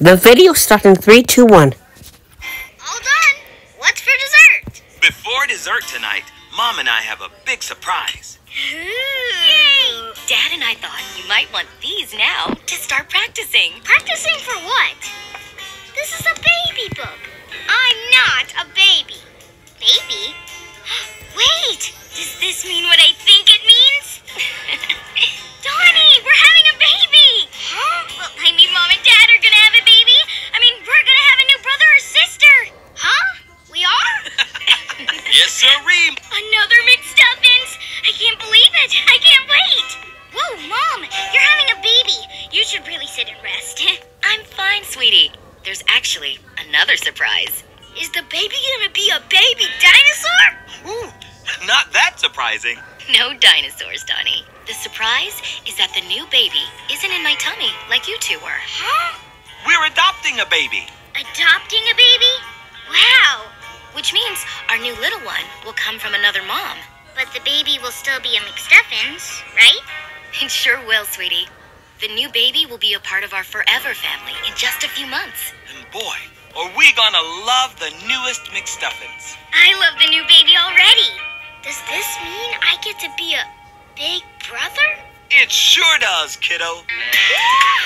The video starts in 3, 2, 1. All done. What's for dessert? Before dessert tonight, Mom and I have a big surprise. Yay! Dad and I thought you might want these now to start practicing. Practicing for what? This is a baby book. Yes, sirree. Another McStuffins! I can't believe it! I can't wait! Whoa, Mom! You're having a baby! You should really sit and rest. I'm fine, sweetie. There's actually another surprise. Is the baby gonna be a baby dinosaur? Ooh, not that surprising. No dinosaurs, Donnie. The surprise is that the new baby isn't in my tummy like you two were. Huh? We're adopting a baby. Adopting a baby? Wow! Which means our new little one will come from another mom. But the baby will still be a McStuffins, right? It sure will, sweetie. The new baby will be a part of our forever family in just a few months. And boy, are we gonna love the newest McStuffins. I love the new baby already. Does this mean I get to be a big brother? It sure does, kiddo.